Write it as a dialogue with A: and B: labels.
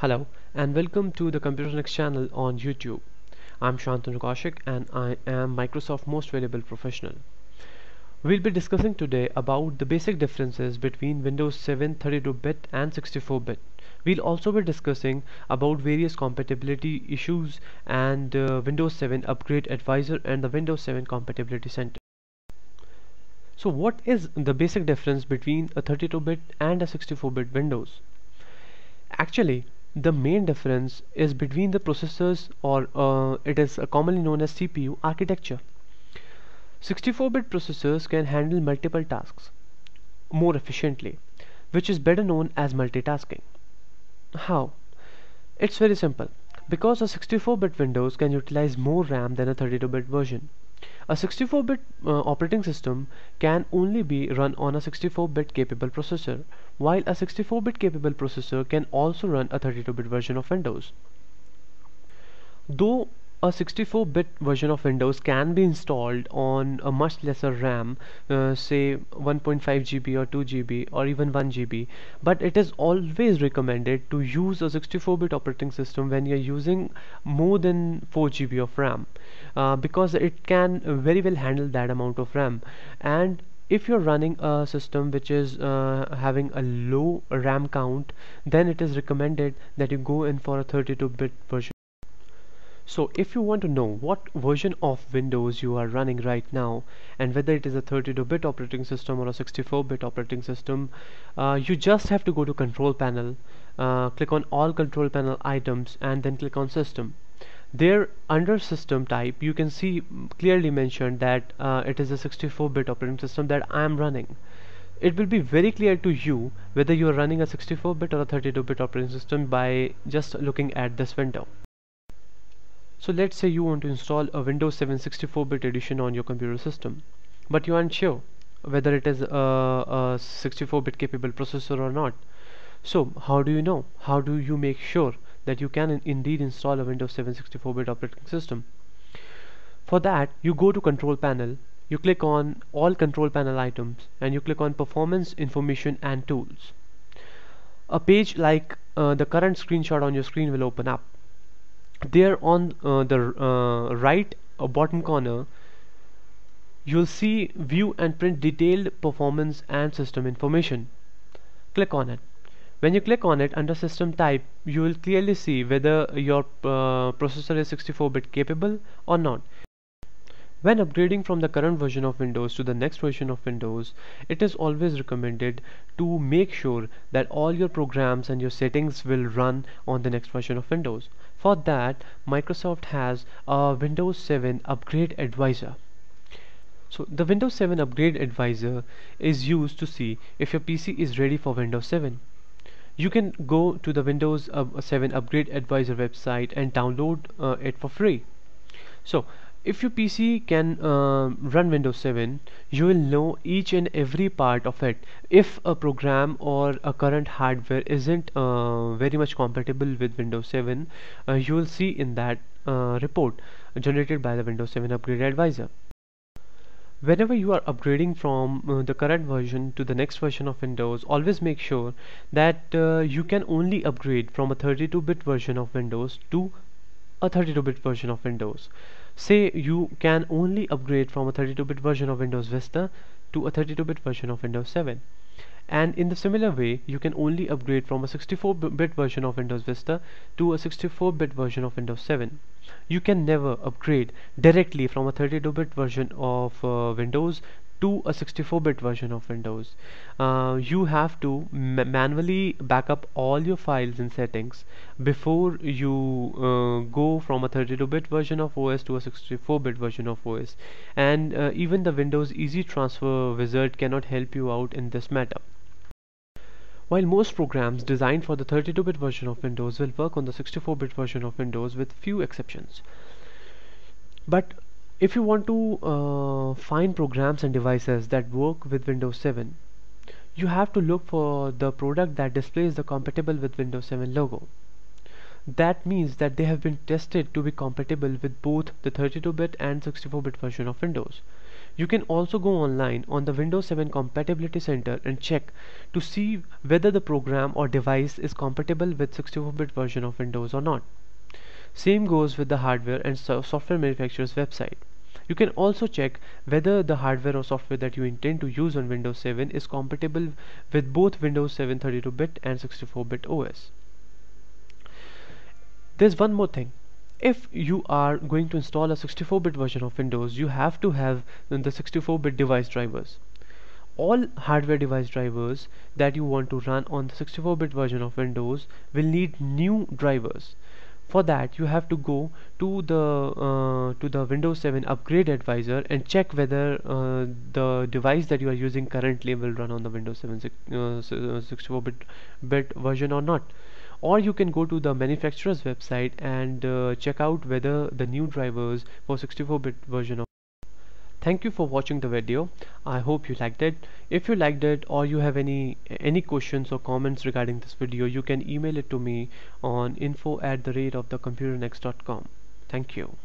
A: Hello and welcome to the Computer Next channel on YouTube. I'm Shantanu Kaushik and I am Microsoft Most Valuable Professional. We'll be discussing today about the basic differences between Windows 7 32-bit and 64-bit. We'll also be discussing about various compatibility issues and uh, Windows 7 Upgrade Advisor and the Windows 7 Compatibility Center. So what is the basic difference between a 32-bit and a 64-bit Windows? Actually, the main difference is between the processors or uh, it is commonly known as CPU architecture. 64-bit processors can handle multiple tasks more efficiently, which is better known as multitasking. How? It's very simple. Because a 64-bit Windows can utilize more RAM than a 32-bit version. A 64-bit uh, operating system can only be run on a 64-bit capable processor, while a 64-bit capable processor can also run a 32-bit version of Windows. Though a 64-bit version of Windows can be installed on a much lesser RAM uh, say 1.5 GB or 2 GB or even 1 GB but it is always recommended to use a 64-bit operating system when you're using more than 4 GB of RAM uh, because it can very well handle that amount of RAM. And if you're running a system which is uh, having a low RAM count then it is recommended that you go in for a 32-bit version so if you want to know what version of Windows you are running right now and whether it is a 32-bit operating system or a 64-bit operating system uh, you just have to go to control panel uh, click on all control panel items and then click on system. There under system type you can see clearly mentioned that uh, it is a 64-bit operating system that I am running. It will be very clear to you whether you are running a 64-bit or a 32-bit operating system by just looking at this window so let's say you want to install a Windows 7 64-bit edition on your computer system, but you aren't sure whether it is a, a 64-bit capable processor or not. So how do you know? How do you make sure that you can in indeed install a Windows 7 64-bit operating system? For that, you go to Control Panel, you click on all Control Panel items, and you click on Performance, Information and Tools. A page like uh, the current screenshot on your screen will open up there on uh, the uh, right uh, bottom corner you'll see view and print detailed performance and system information. Click on it. When you click on it under system type you will clearly see whether your uh, processor is 64-bit capable or not. When upgrading from the current version of Windows to the next version of Windows, it is always recommended to make sure that all your programs and your settings will run on the next version of Windows. For that, Microsoft has a Windows 7 Upgrade Advisor. So the Windows 7 Upgrade Advisor is used to see if your PC is ready for Windows 7. You can go to the Windows 7 Upgrade Advisor website and download uh, it for free. So if your PC can uh, run Windows 7 you will know each and every part of it. If a program or a current hardware isn't uh, very much compatible with Windows 7 uh, you will see in that uh, report generated by the Windows 7 upgrade advisor. Whenever you are upgrading from uh, the current version to the next version of Windows always make sure that uh, you can only upgrade from a 32-bit version of Windows to a 32-bit version of Windows say you can only upgrade from a 32-bit version of Windows Vista to a 32-bit version of Windows 7 and in the similar way you can only upgrade from a 64-bit version of Windows Vista to a 64-bit version of Windows 7 you can never upgrade directly from a 32-bit version of uh, Windows to a 64-bit version of Windows. Uh, you have to ma manually backup all your files and settings before you uh, go from a 32-bit version of OS to a 64-bit version of OS and uh, even the Windows Easy Transfer wizard cannot help you out in this matter. While most programs designed for the 32-bit version of Windows will work on the 64-bit version of Windows with few exceptions. But if you want to uh, find programs and devices that work with Windows 7 you have to look for the product that displays the compatible with Windows 7 logo that means that they have been tested to be compatible with both the 32-bit and 64-bit version of Windows You can also go online on the Windows 7 Compatibility Center and check to see whether the program or device is compatible with 64-bit version of Windows or not. Same goes with the hardware and software manufacturer's website. You can also check whether the hardware or software that you intend to use on Windows 7 is compatible with both Windows 7 32-bit and 64-bit OS. There's one more thing if you are going to install a 64-bit version of Windows you have to have the 64-bit device drivers all hardware device drivers that you want to run on the 64-bit version of Windows will need new drivers for that you have to go to the uh, to the Windows 7 upgrade advisor and check whether uh, the device that you are using currently will run on the Windows 7 64-bit uh, bit version or not. Or you can go to the manufacturer's website and uh, check out whether the new drivers for 64-bit version thank you for watching the video. I hope you liked it. If you liked it or you have any any questions or comments regarding this video you can email it to me on info at the rate of the computernext.com thank you